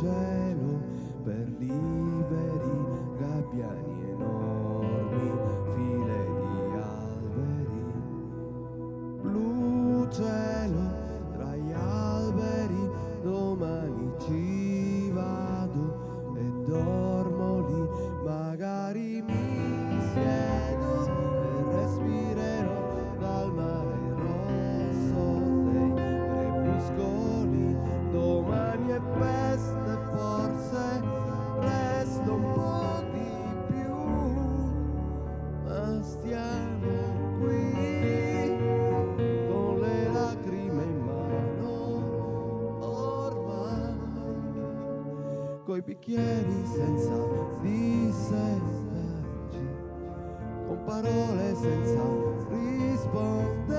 cielo per liberi gabbiani. coi bicchieri senza disesterci, con parole senza risponderci,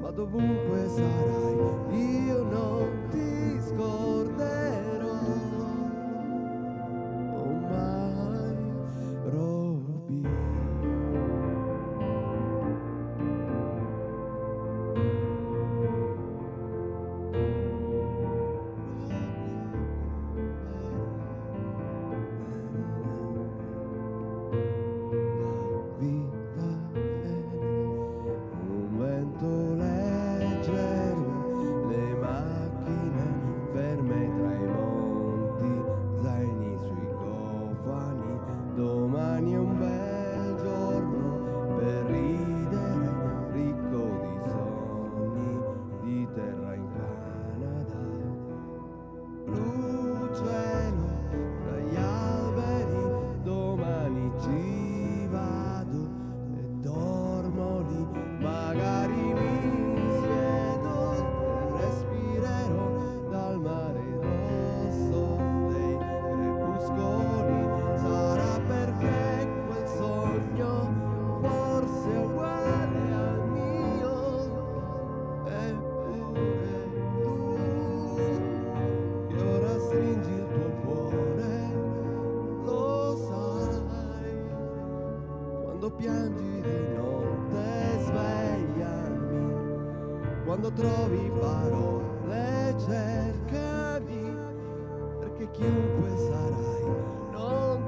ma dovunque sarai io non ti scorderò. quando piangi di notte svegliami, quando trovi parole cercami, perché chiunque sarai non